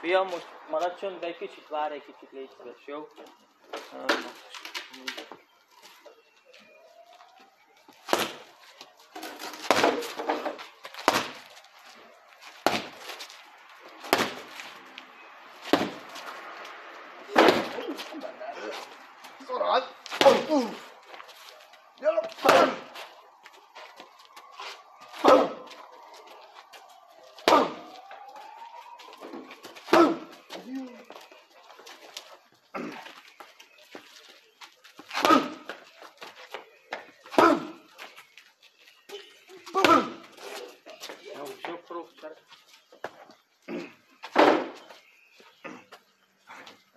Várjál, most maradj csöndbe egy kicsit, várj egy kicsit, légy szíves, jó? Szorad! Gyere!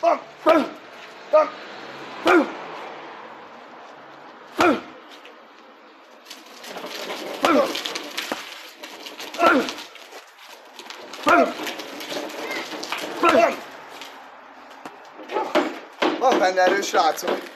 Van benne erős srácok.